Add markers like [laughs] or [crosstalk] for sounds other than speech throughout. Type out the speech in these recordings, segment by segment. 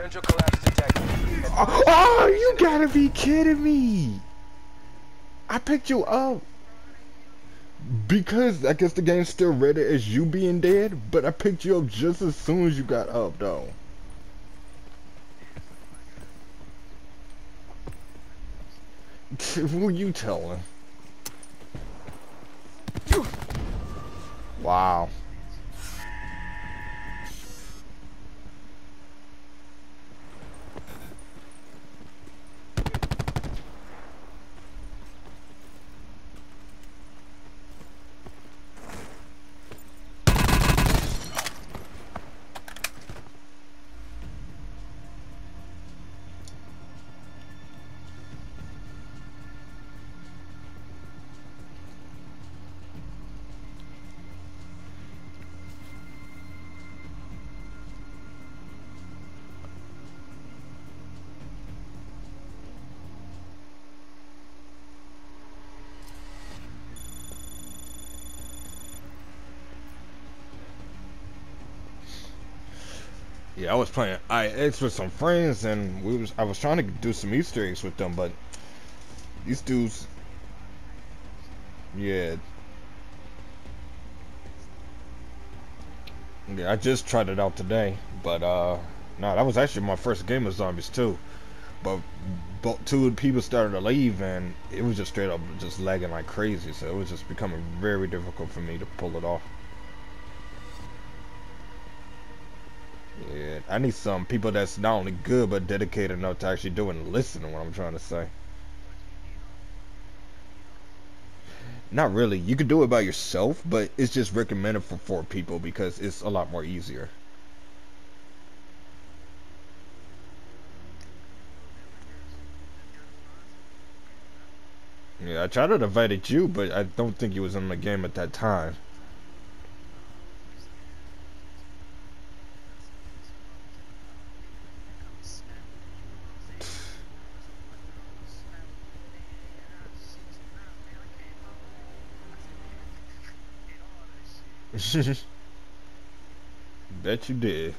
Potential collapse detected. Oh, uh, oh, you gotta be kidding me! I picked you up because I guess the game still read it as you being dead, but I picked you up just as soon as you got up, though. [laughs] Who you telling? Wow. I was playing IX with some friends, and we was I was trying to do some Easter eggs with them, but these dudes, yeah, yeah. I just tried it out today, but uh, no, that was actually my first game of zombies too. But but two people started to leave, and it was just straight up just lagging like crazy. So it was just becoming very difficult for me to pull it off. Yeah, I need some people that's not only good but dedicated enough to actually do and listen to what I'm trying to say. Not really. You can do it by yourself, but it's just recommended for four people because it's a lot more easier. Yeah, I tried to invite you, but I don't think you was in the game at that time. [laughs] Bet you did.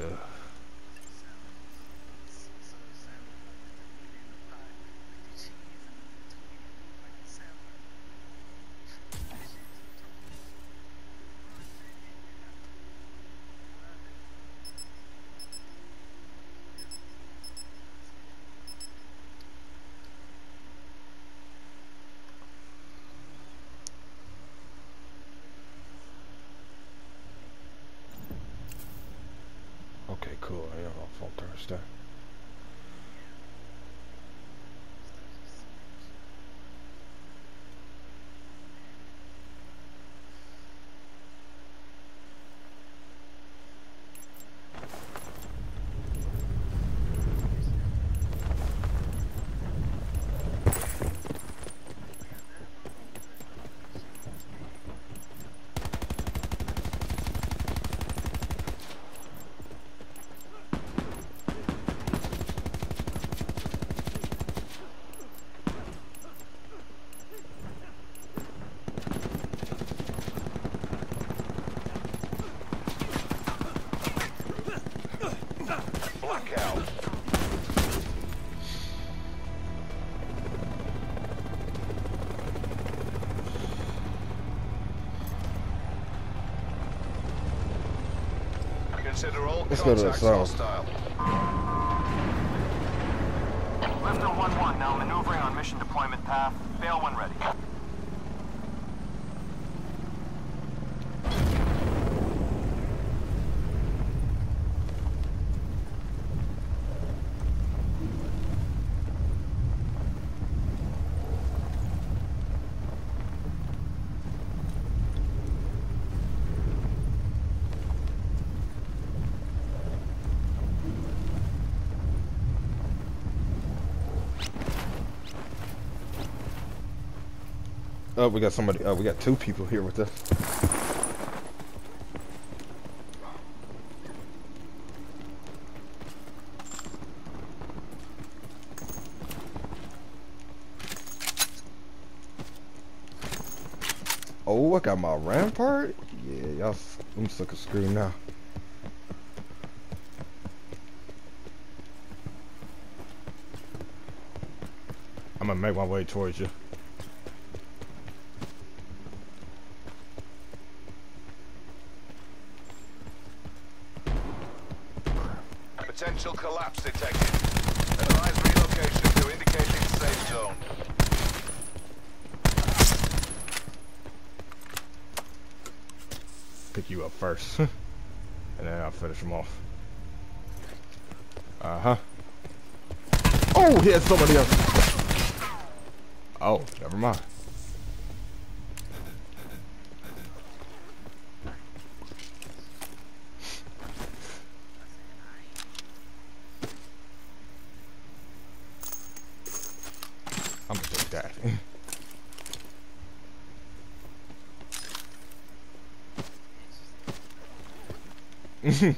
Ugh. Okay, cool. I got off on Thursday. Blackout. Consider all Let's go to the south. hostile. Lifter 1-1 now maneuvering on mission deployment path. Fail when ready. Oh, we got somebody. Oh, we got two people here with us. Oh, I got my rampart. Yeah, y'all I'm stuck a screen now. I'm gonna make my way towards you. Collapse detected. Advise relocation to safe zone. Pick you up first. [laughs] and then I'll finish him off. Uh-huh. Oh, he had somebody else. Oh, never mind. I'm gonna take that. [laughs]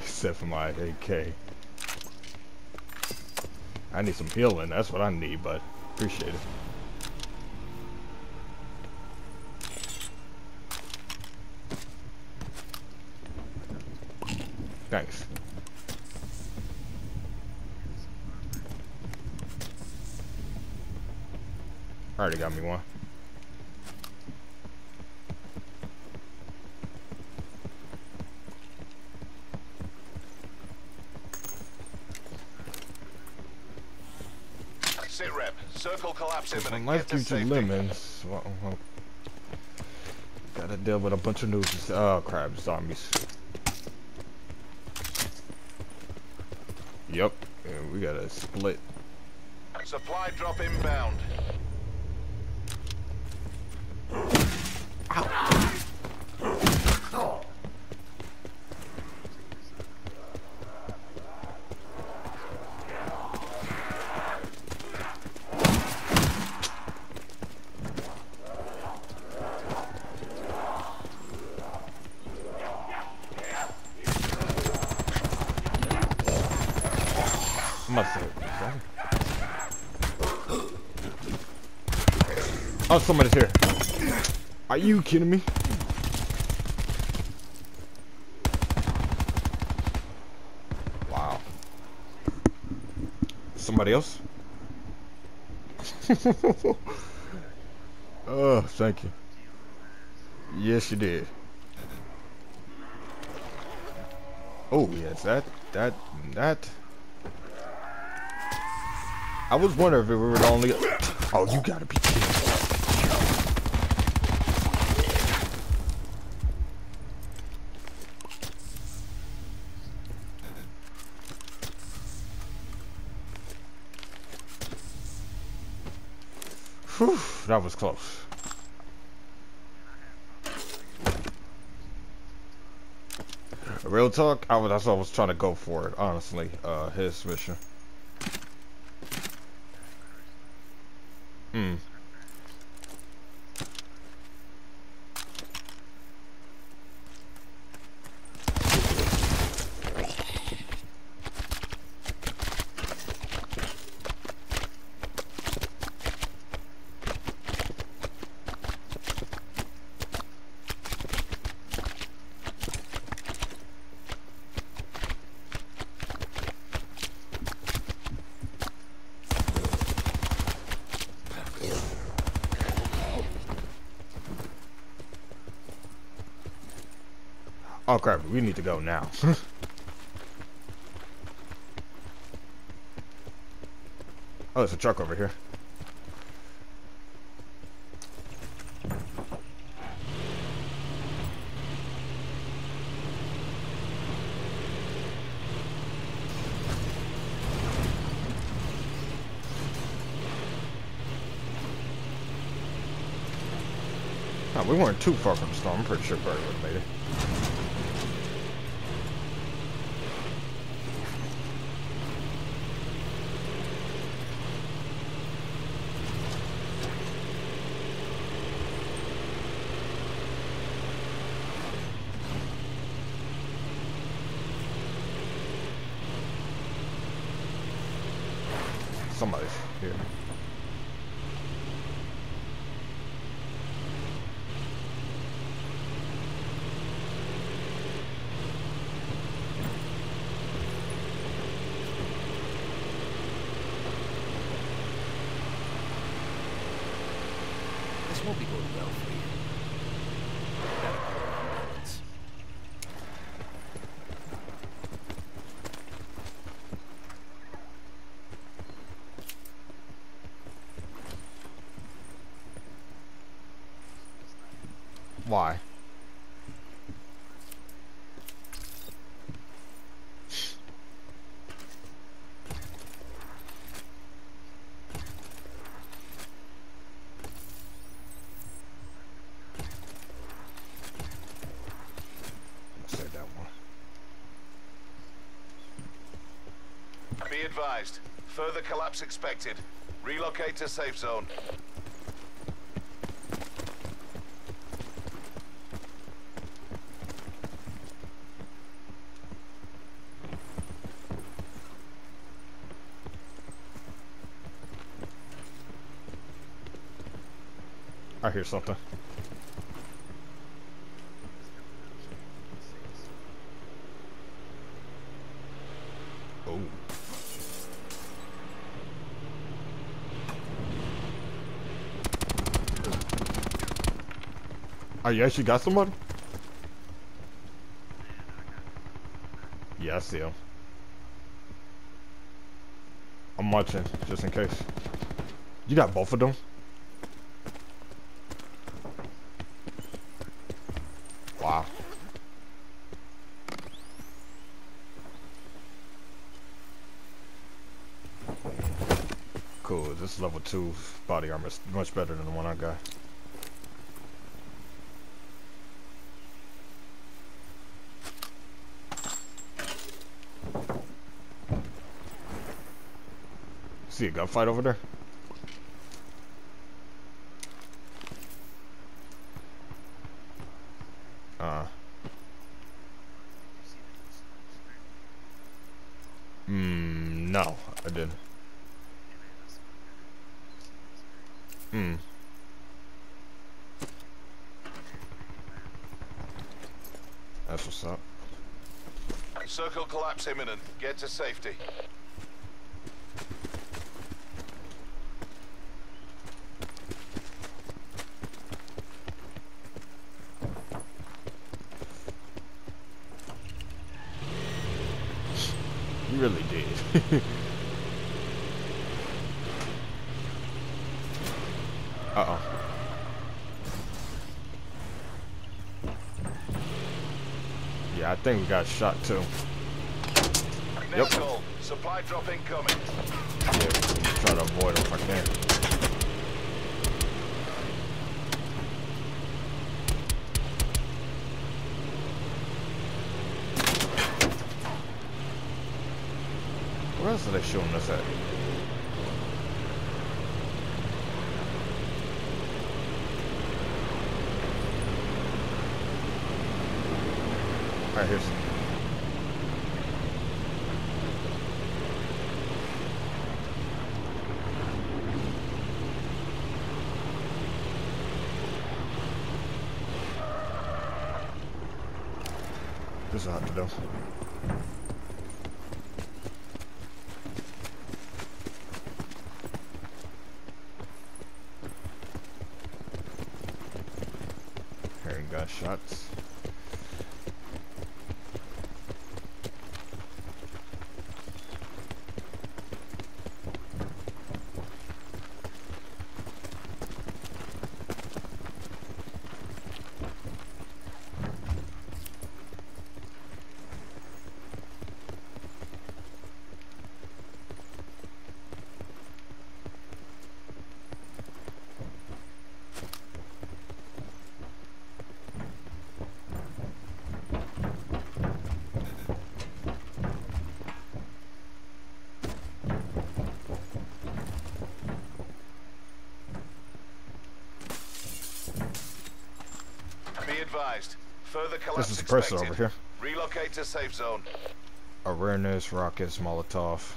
Except for my AK. I need some healing. That's what I need, but appreciate it. Thanks. Already got me one. Sit rep. Circle collapse If my imminent. life Get to lemons, well, well, gotta deal with a bunch of news. Oh crap, zombies. Yep, and we gotta split. Supply drop inbound. Must have. Oh, somebody's here. Are you kidding me? Wow. Somebody else? [laughs] oh, thank you. Yes, you did. Oh, yes, that, that, that. I was wondering if we were the only. Oh, you gotta be kidding. That was close. Real talk, I was, that's what I was trying to go for it, honestly, uh, his mission. Hmm. Oh crap, we need to go now. [laughs] oh, there's a truck over here. We weren't too far from storm. I'm pretty sure Barry would have made it. Somebody's here. This won't be going well for you. Gotta call an ambulance. Why? Let's say that one. Advised. Further collapse expected. Relocate to safe zone. I hear something. Oh. Oh, you actually got somebody? Yeah, I see him. I'm watching, just in case. You got both of them? Wow. Cool. This level two body armor is much better than the one I got. See a gunfight over there? Uh. Hmm. No, I didn't. Hmm. That's what's up. Circle collapse imminent. Get to safety. You really [laughs] did. Uh oh. Yeah, I think we got shot too. Nail call. Supply drop incoming. Yeah, try to avoid them if I can. Are they shooting us at? Alright, here's this is hot to do. Hearing gunshots. Be advised. Further collapse This is the person expected. over here. Relocate to safe zone. Awareness, rockets, Molotov.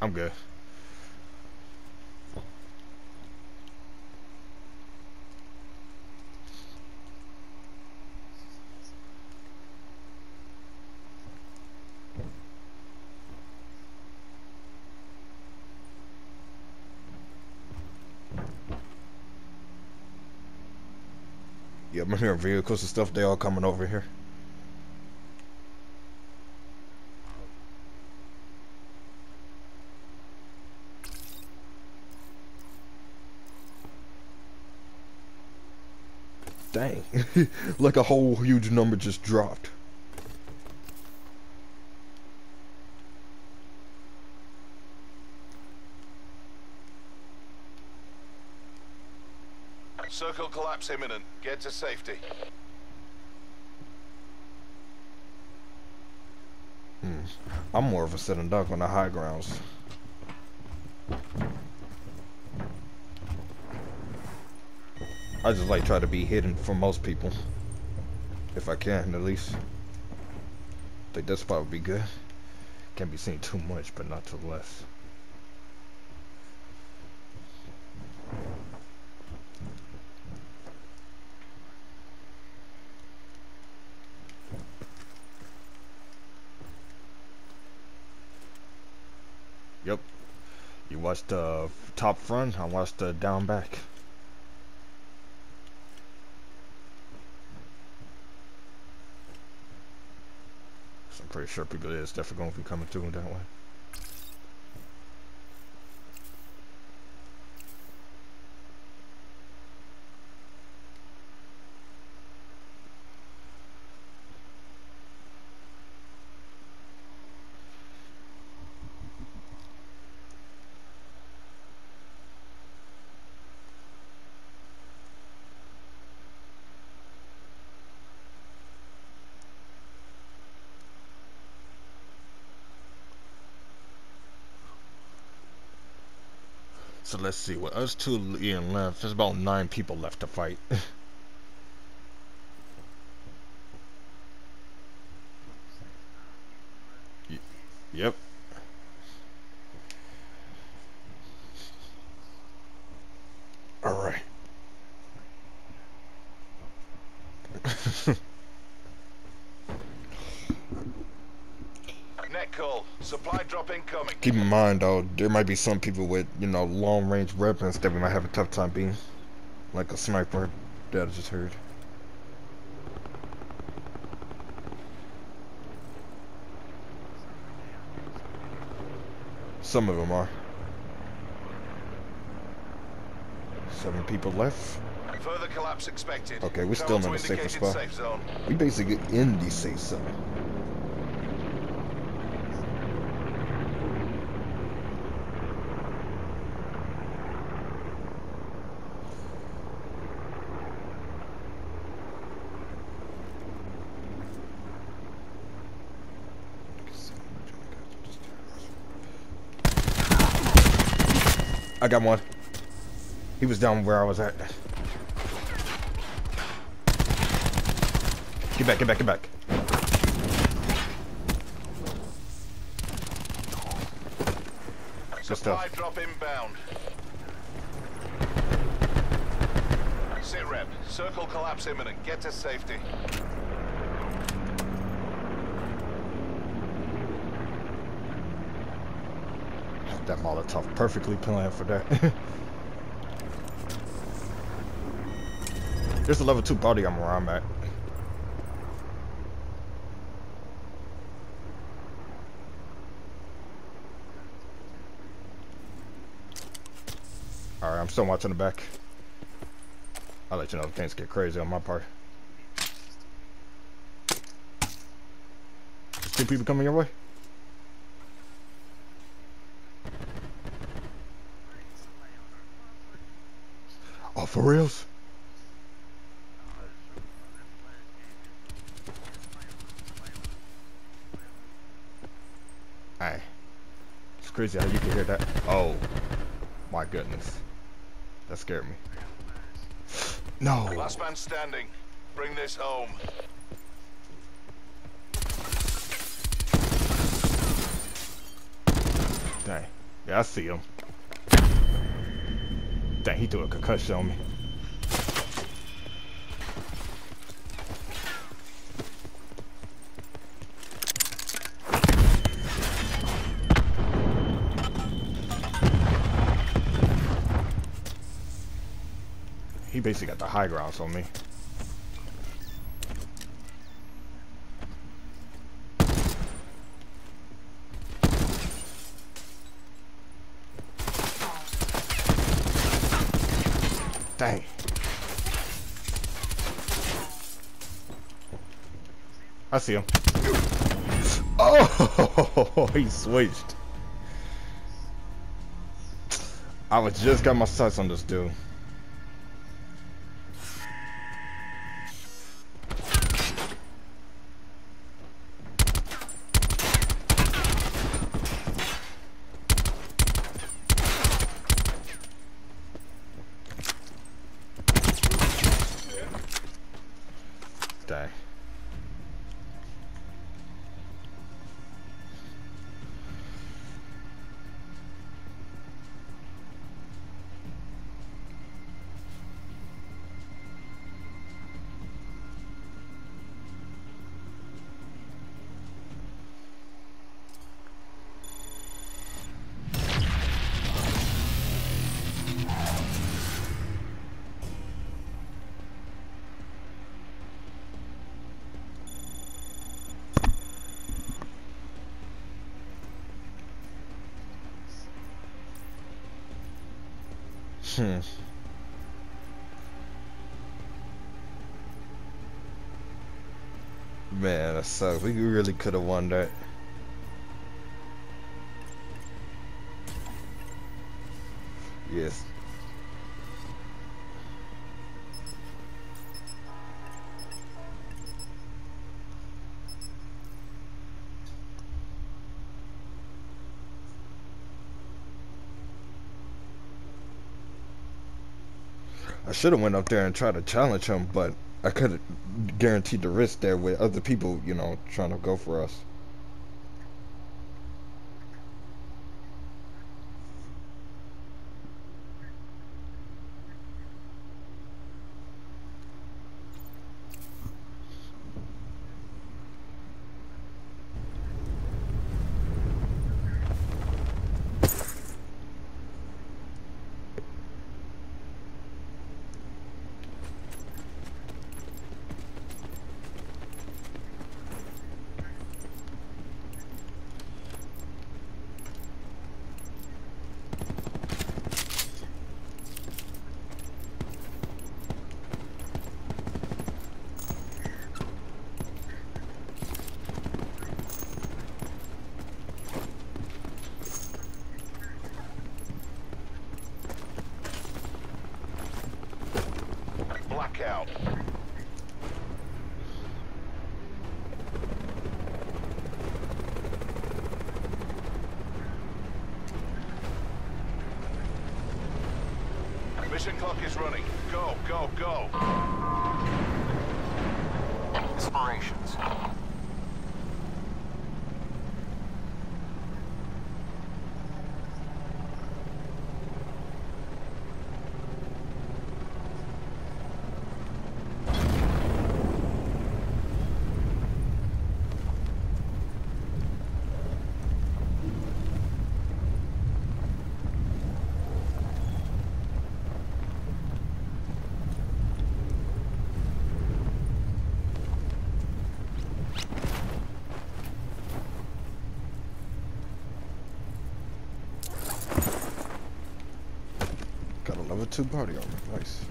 I'm good. I'm hearing vehicles and stuff. They all coming over here. Dang. [laughs] like a whole huge number just dropped. Imminent. Get to safety. Hmm. I'm more of a sitting duck on the high grounds. I just like try to be hidden from most people. If I can, at least. think that spot would be good. Can't be seen too much, but not too less. Yep. You watched the top front, I watched the down back. So I'm pretty sure people is definitely going to be coming through that way. So let's see. With us two Ian left, there's about nine people left to fight. [laughs] Yep. All right. Net call. Supply drop incoming. Keep in mind though, there might be some people with, you know, long range weapons that we might have a tough time beating. Like a sniper that I just heard. Some of them are. Seven people left. Further collapse expected. Okay, we're still in the safer spot. Safe zone. We basically in the safe zone. I got one. He was down where I was at. Get back, get back, get back. Good stuff. drop inbound. Sit rep. Circle collapse imminent. Get to safety. That Molotov perfectly planned for that. [laughs] There's a level 2 body armor where I'm at. Alright, I'm still watching the back. I'll let you know if things get crazy on my part. Two people coming your way? For reals? Hey, it's crazy how you can hear that. Oh, my goodness, that scared me. No. Last man standing. Bring this home. Dang. Yeah, I see him. Dang, he threw a concussion on me. Basically got the high grounds on me. Dang. I see him. Oh, [laughs] he switched. I was just got my sights on this dude. Hmm. Man, that sucks. We really could have won that. Yes. Should have went up there and tried to challenge him, but I could have guaranteed the risk there with other people, you know, trying to go for us. Blackout. Mission clock is running. Go, go, go. Inspirations. Got a level two body armor. Nice.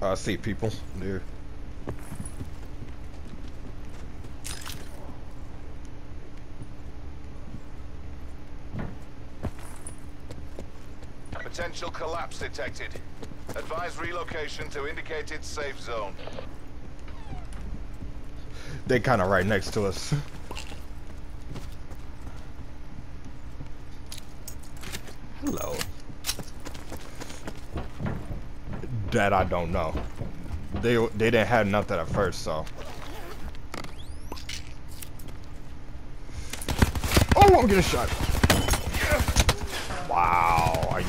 I see people there. Collapse detected. Advise relocation to indicated safe zone. They kind of right next to us. Hello. That I don't know. They they didn't have nothing at first, so. Oh, I'm getting shot.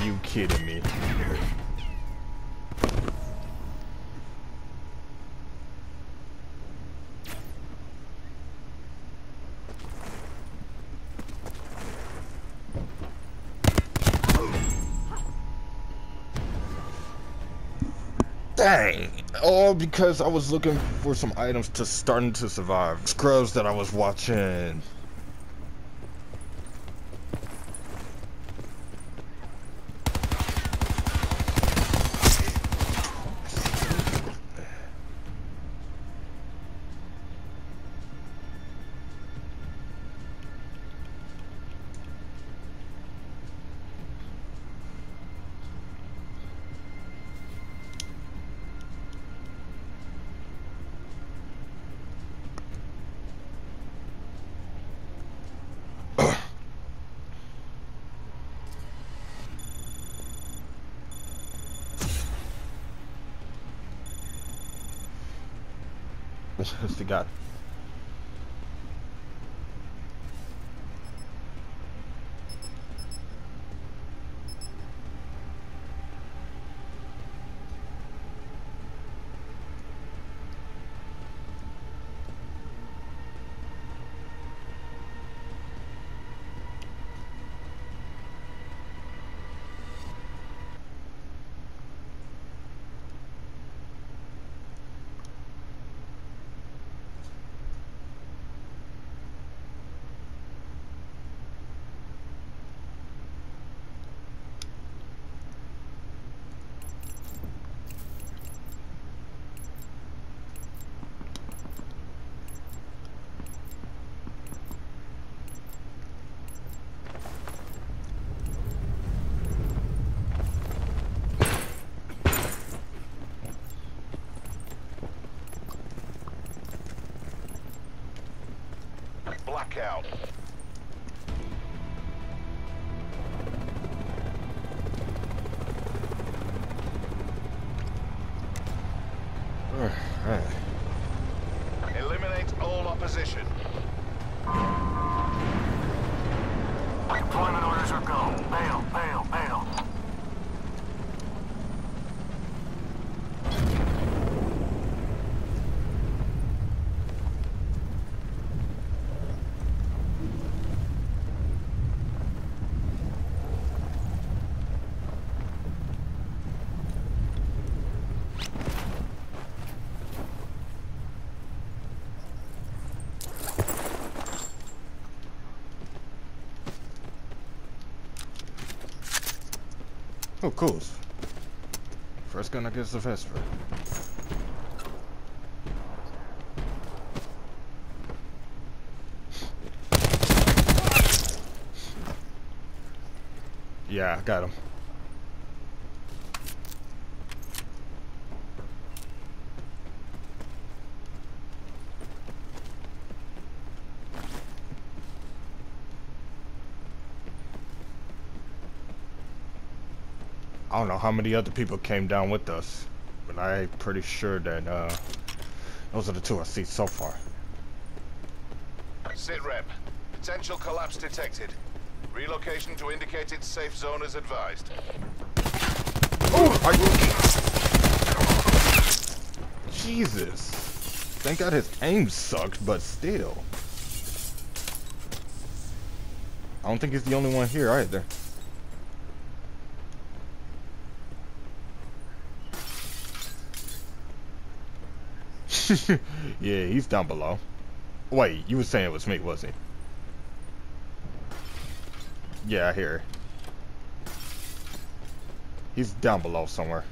You kidding me? Dang. All because I was looking for some items to starting to survive. Scrubs that I was watching. Got? Blackout. Alright. Eliminate all opposition. Deployment orders are go. Bail, bail, bail. Oh, cool. First gun against the Vesper. Yeah, got him. Don't know how many other people came down with us, but I'm pretty sure that uh, those are the two I see so far. Sit rep. Potential collapse detected. Relocation to indicated safe zone is advised. Oh, you? Jesus. Thank God his aim sucked, but still. I don't think he's the only one here either. [laughs] yeah, he's down below. Wait, you were saying it was me, was he? Yeah, I hear. He's down below somewhere.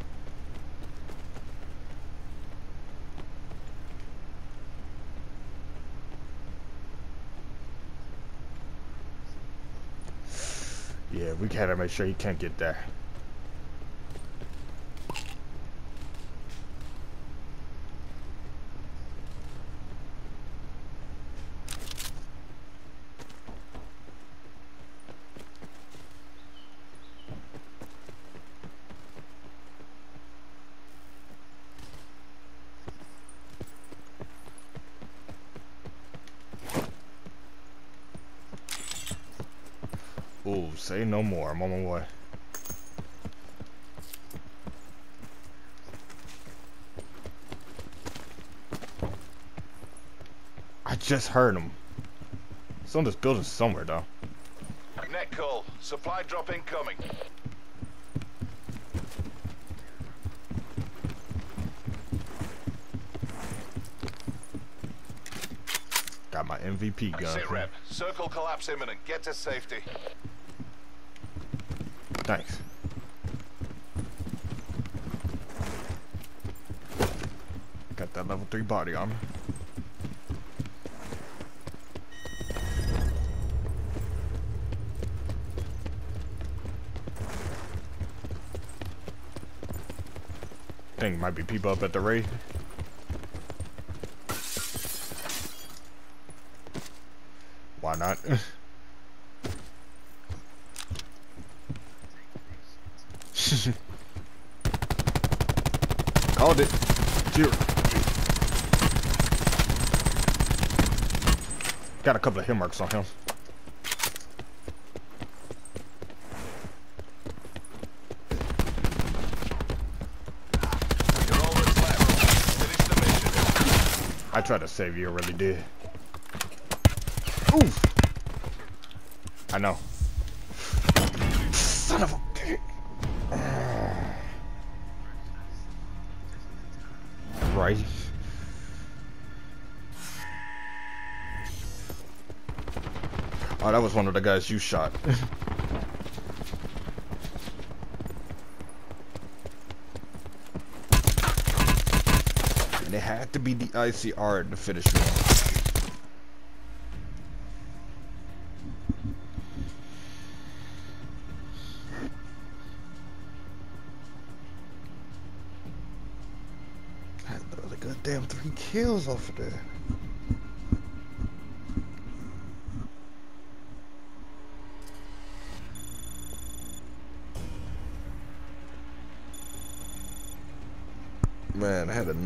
[sighs] Yeah, we gotta make sure he can't get there. Say no more. I'm on my way. I just heard him. It's on this building somewhere, though. Net call. Supply drop incoming. Got my MVP gun. Sit rep. Circle collapse imminent. Get to safety. Thanks. Got that level 3 body armor. Think might be people up at the raid. Why not? [laughs] [laughs] Called it. Cheer. Got a couple of hit marks on him. You're all that's left. Finish the mission. I tried to save you, I really did. Oof. I know. Was one of the guys you shot. [laughs] and it had to be the ICR to finish me off. Goddamn three kills off of there.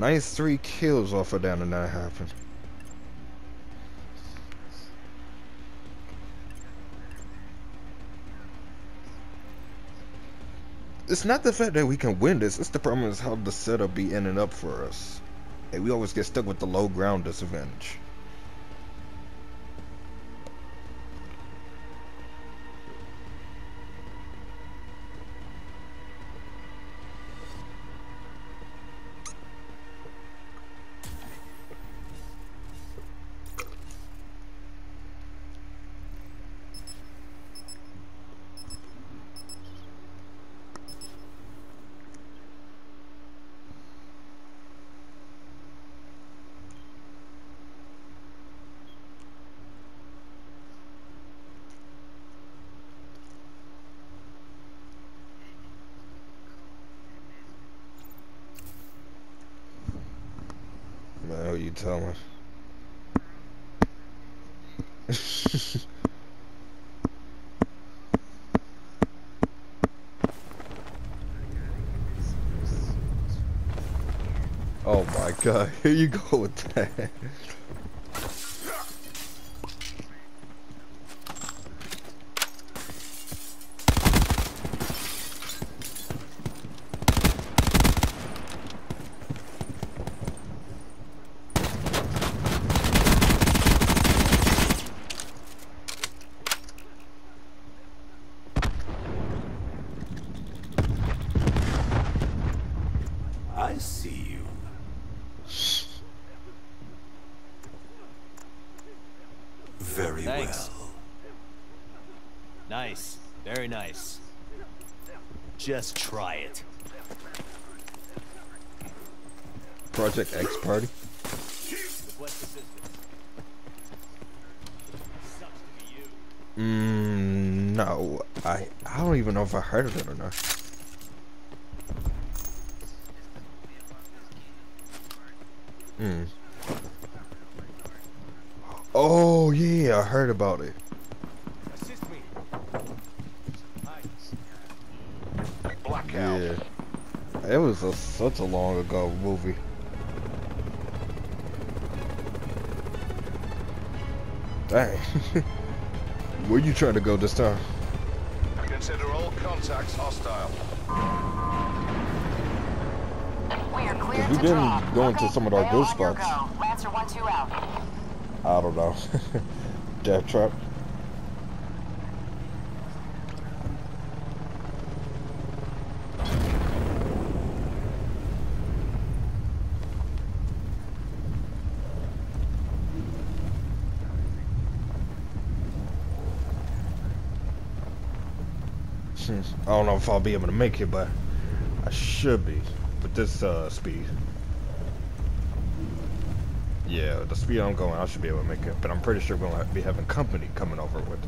Nice three kills off of that and that happened. It's not the fact that we can win this, it's the problem is how the setup be ending up for us. Hey, we always get stuck with the low ground disadvantage. Who you [laughs] oh my god, here you go with that. I see you. Very Thanks. well. Nice. Very nice. Just try it. Project X Party. Request assistance. Sucks to be you. Mm, no, I I don't even know if I heard of it or not. Hmm. Oh yeah, I heard about it. Assist me. Blackout. Yeah, it was a, such a long ago movie. Dang, [laughs] where you trying to go this time? Consider all contacts hostile. We are cleared we to didn't drop. go into Okay, some of our bail good spots. go. Lancer 1-2 out. I don't know. [laughs] Death trap. Hmm, I don't know if I'll be able to make it, but I should be with this uh, speed. Yeah, the speed I'm going, I should be able to make it. But I'm pretty sure gonna be having company coming over with.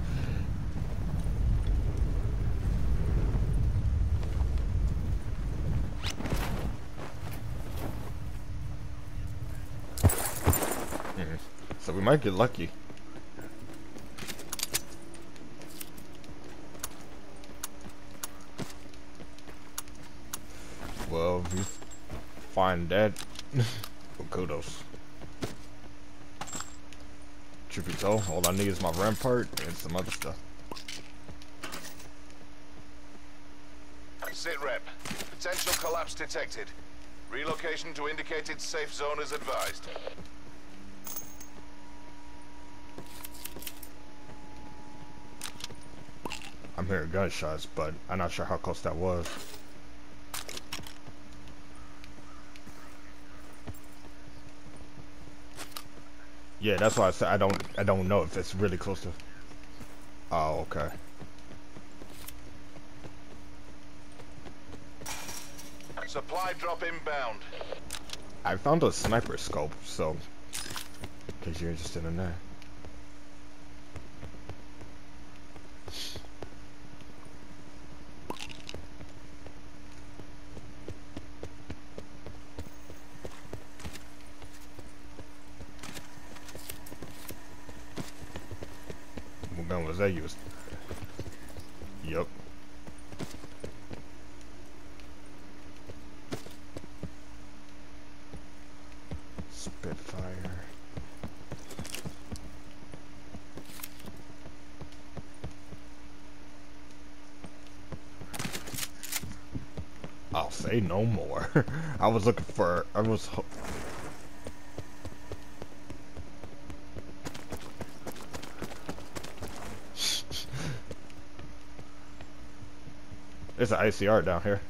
Mhm. So we might get lucky. Well, if you find that, well, kudos. Truth be told, all I need is my rampart and some other stuff. Sit rep. Potential collapse detected. Relocation to indicated safe zone is advised. I'm hearing gunshots, but I'm not sure how close that was. Yeah, that's why I said I don't I don't know if it's really close to. Oh, okay. Supply drop inbound. I found a sniper scope, so in case you're interested in that. What gun was that used? Yup. Spitfire. I'll say no more. [laughs] I was looking for. I was. [laughs] There's an ICR down here.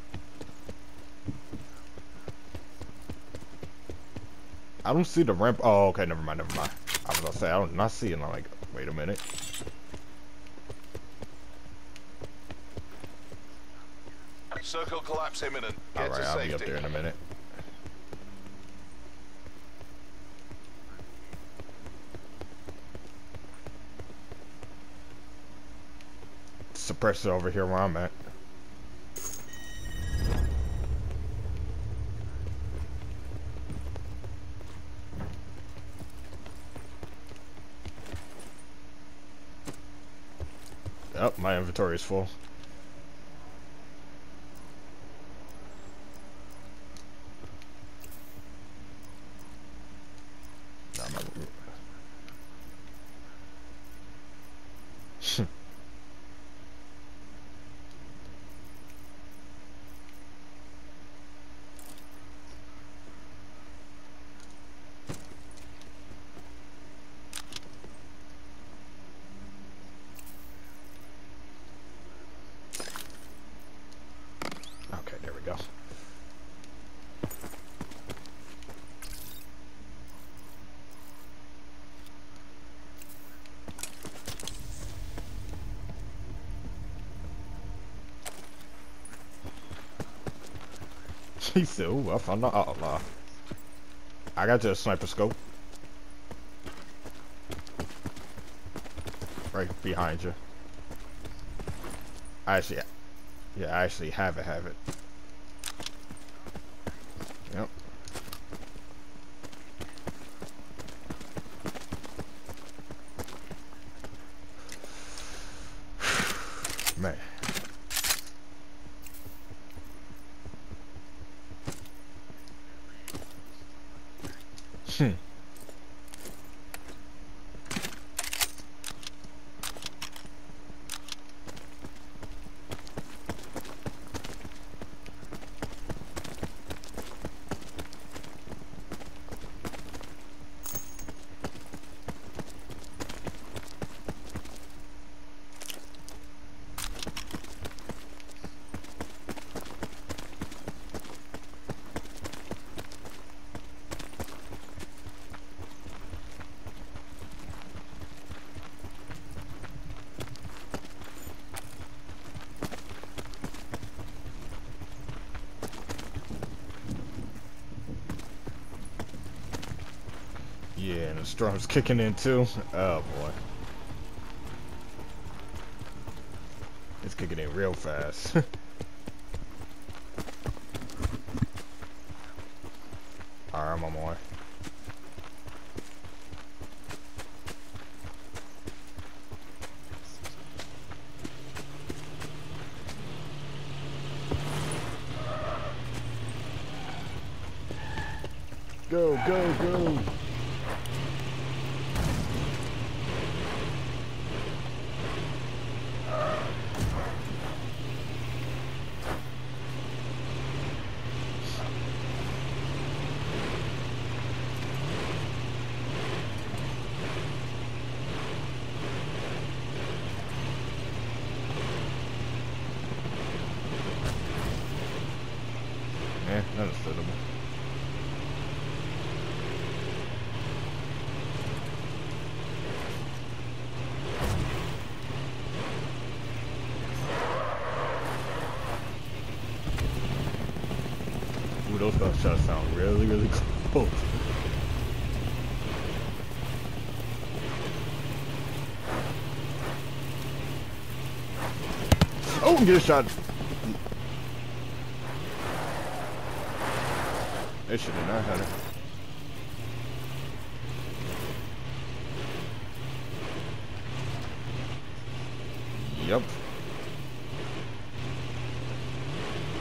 I don't see the ramp. Oh, okay, never mind, never mind. I was gonna say I don't not. I'm like, wait a minute. Circle collapse imminent. Get All right, to I'll safety. be up there in a minute. Suppressor over here where I'm at. Oh, my inventory is full. Nah, my- Okay, there we go. He said, I found the outlaw. I got a sniper scope. Right behind you. I actually, yeah, I actually have it, have it. Yep. Man. Hmm. the storm's kicking in too. Oh boy. It's kicking in real fast. [laughs] Alright, I'm on my way. Go, go, go. Yeah, understandable. Ooh, those gunshots sound really, really close. Oh, get a shot. They should have not had it. Yep.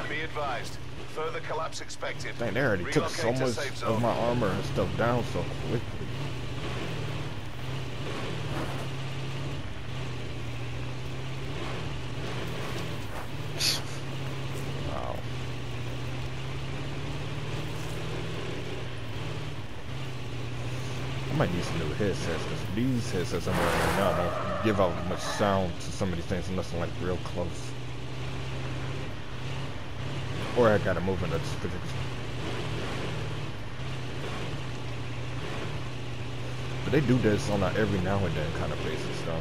Be advised. Further collapse expected. Dang, they already took so Relocate to much of my armor and stuff down so quickly. wow. I might because these headsets I'm wearing now don't give out much sound to some of these things unless I'm like real close. Or I gotta move in a specific But they do this on a every now and then kind of basis, though.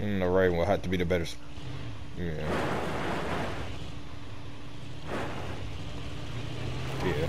Mm, the right will have to be the better. s- Yeah. Yeah.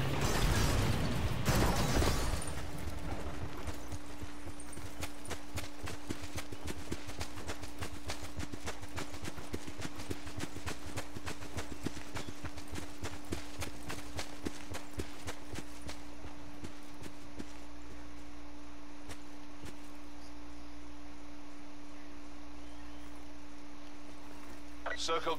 Circle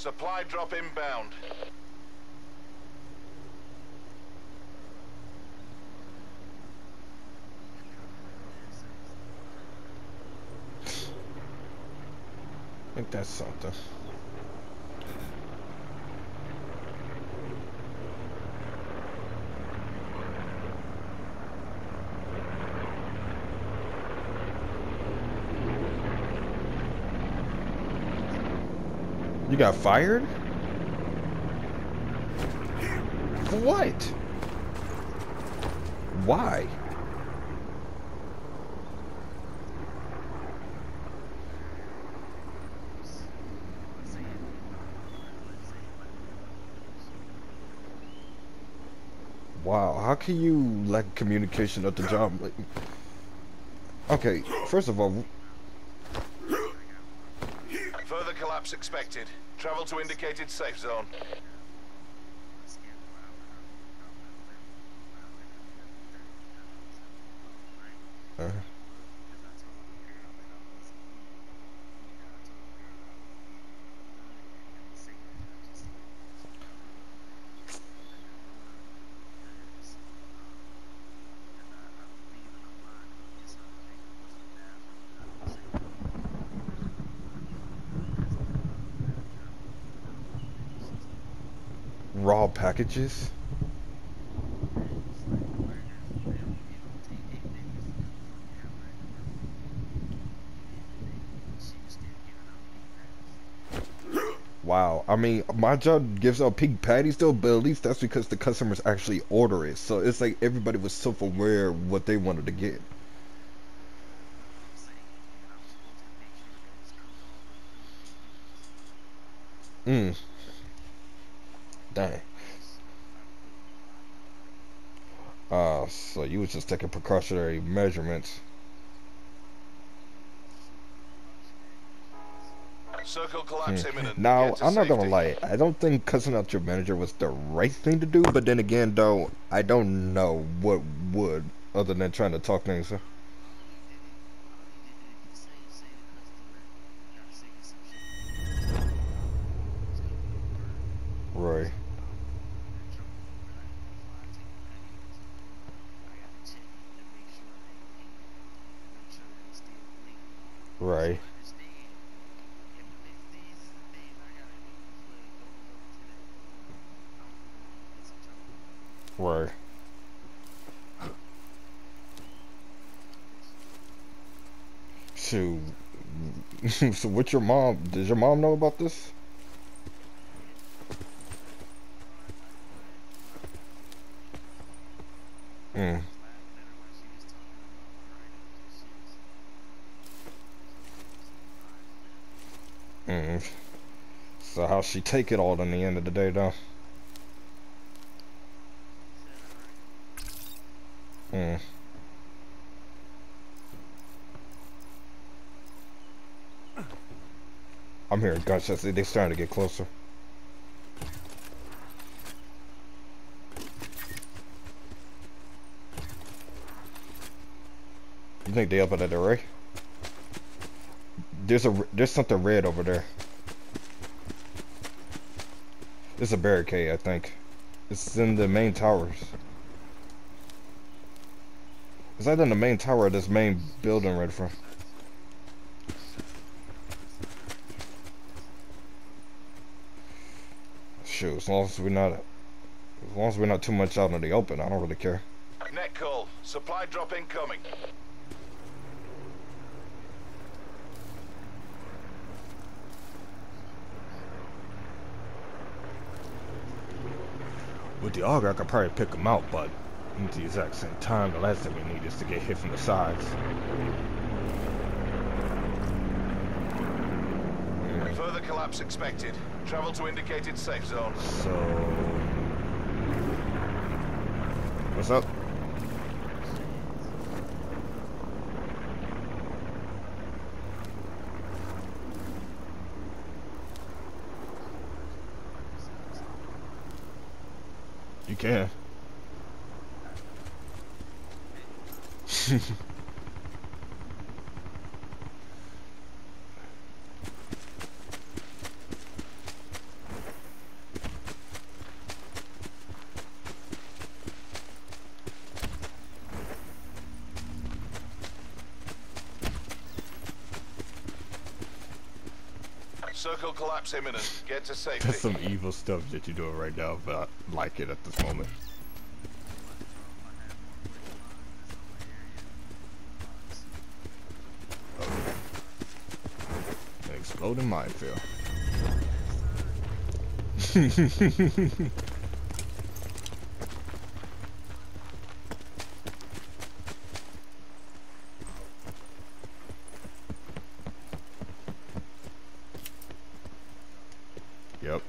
Supply drop inbound. Think that's something. Got fired? What? Why? Wow, how can you lack communication at the job? Like, okay, first of all, Further collapse expected. Travel to indicated safe zone. uh, raw packages. Wow, I mean, my job gives out pig patties still, but at least that's because the customers actually order it. So it's like everybody was self-aware what they wanted to get. Mm. Dang. Uh, you was taking precautionary measurements. Circle collapse imminent. Hmm. Now, I'm not gonna lie. I don't think cussing out your manager was the right thing to do. But then again, though, I don't know what would, other than trying to talk things. Right. Right. Right. Shoot. [laughs] so what's your mom? Does your mom know about this? Mm. Mm. She take it all in the end of the day, though? Mm. I'm hearing gunshots. They're starting to get closer. You think they up at the array? There's a there's something red over there. It's a barricade, I think. It's in the main towers. It's either in the main tower or this main building right from. Shoot, as long as we're not, as long as we're not too much out in the open, I don't really care. Net call. Supply drop incoming. The auger, I could probably pick them out, but at the exact same time, the last thing we need is to get hit from the sides. Yeah, Further collapse expected. Travel to indicated safe zone. so... What's up? You [laughs] collapse imminent. Get to safety. That's some evil stuff that you're doing right now, but I like it at this moment. An exploding minefield. [laughs] yep.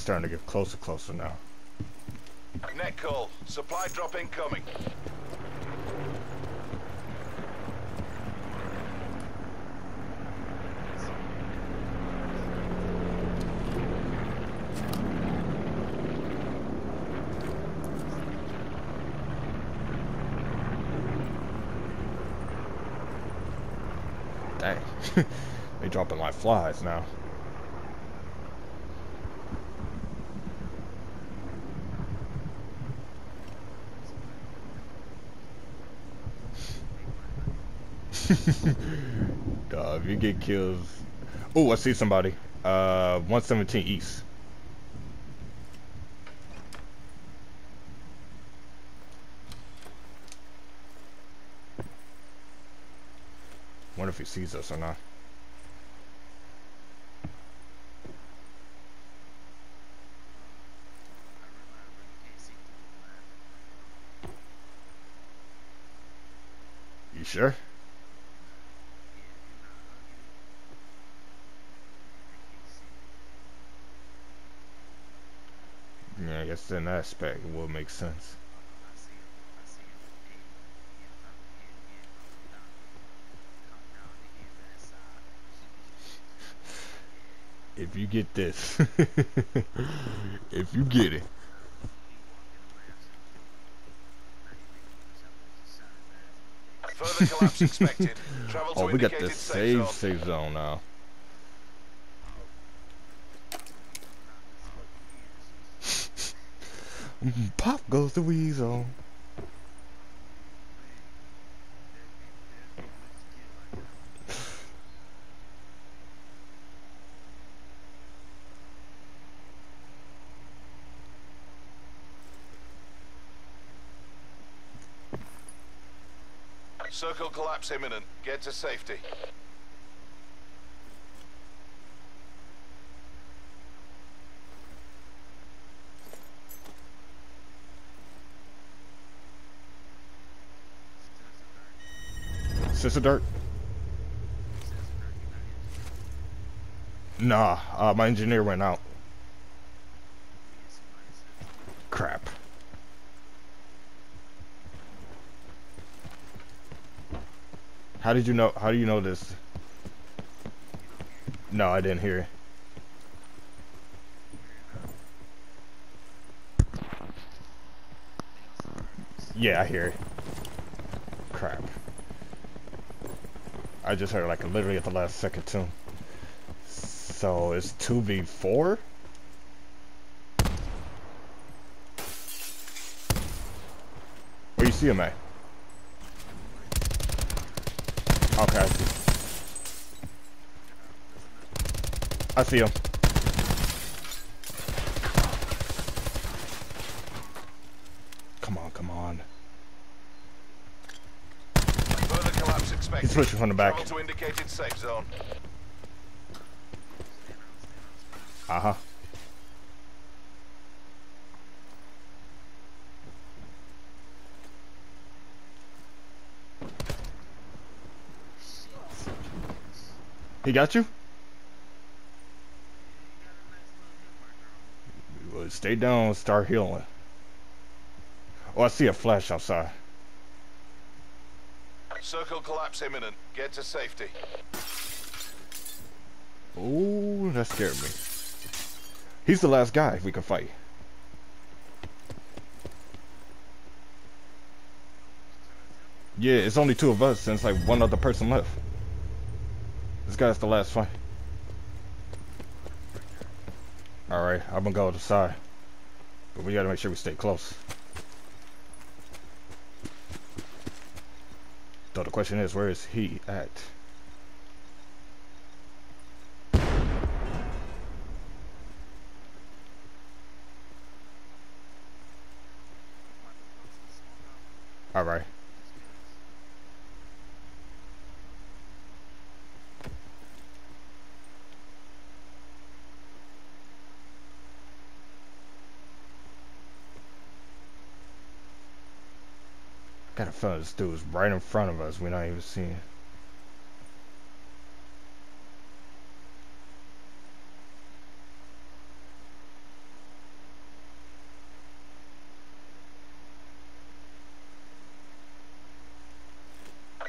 They're starting to get closer, closer now. Net call. Supply drop incoming. Dang. [laughs] they dropping like flies now. [laughs] Duh, if you get kills. Oh, I see somebody. Uh, 117 East. Wonder if he sees us or not. You sure? Yeah, I guess in that aspect it will make sense. If you get this, [laughs] if you get it, Further collapse expected. [laughs] Travel to oh, we got the safe safe zone now. Pop goes the weasel. Circle collapse imminent. Get to safety. Sister Dirt? Nah, uh, my engineer went out. Crap. How did you know? How do you know this? No, I didn't hear. Yeah, I hear it. Crap. I just heard like literally at the last second too. So it's 2v4? Where you see him at? Okay, I see. I see him. Come on, come on. Further collapse expected. He's pushing from the back. Travel to indicated safe zone. Uh-huh. He got you? Stay down, start healing. Oh, I see a flash outside. Circle collapse imminent. Get to safety. Oh, that scared me. He's the last guy we can fight. Yeah, it's only two of us since like one other person left. This guy's the last fight. Alright, I'm gonna go to the side. But we gotta make sure we stay close. So the question is, where is he at? Alright. Feeling this dude's right in front of us. We're not even seeing.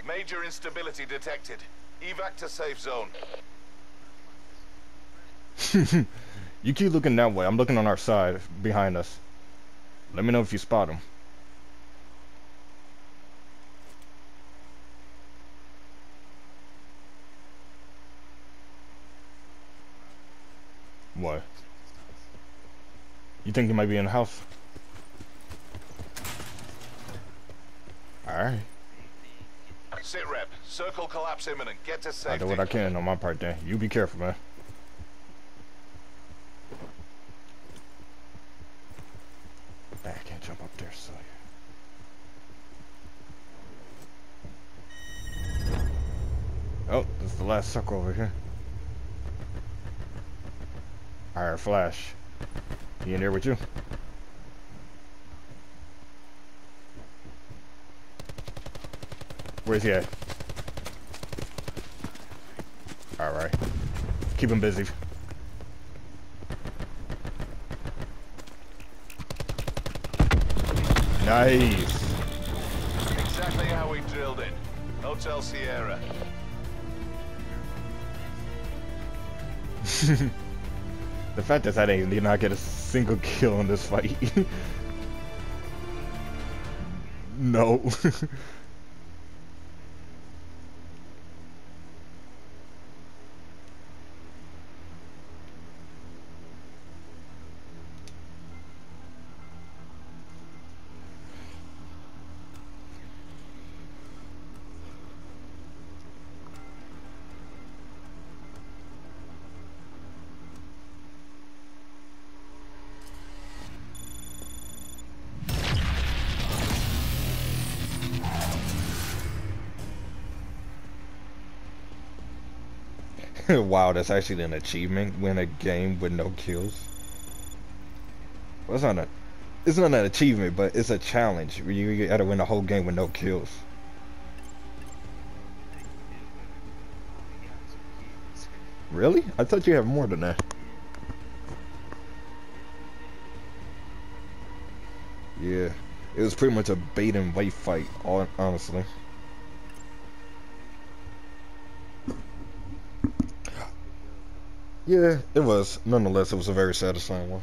Major instability detected. Evac to safe zone. [laughs] you keep looking that way. I'm looking on our side, behind us. Let me know if you spot him. What? You think he might be in the house? Alright. Sit rep. Circle collapse imminent. Get to safety. I do what I can on my part then. You be careful, man. I can't jump up there, so. Oh, this is the last sucker over here. Alright, Flash. He in there with you? Where's he at? Alright. Keep him busy. Nice. Exactly how we drilled it. Hotel Sierra. [laughs] The fact that I did not get a single kill in this fight. [laughs] no. [laughs] wow, that's actually an achievement. Win a game with no kills. Well, it's not a, it's not an achievement, but it's a challenge. You, you gotta win the whole game with no kills. Really? I thought you have more than that. Yeah, it was pretty much a bait and wait fight, honestly. Yeah, it was. Nonetheless, it was a very satisfying one.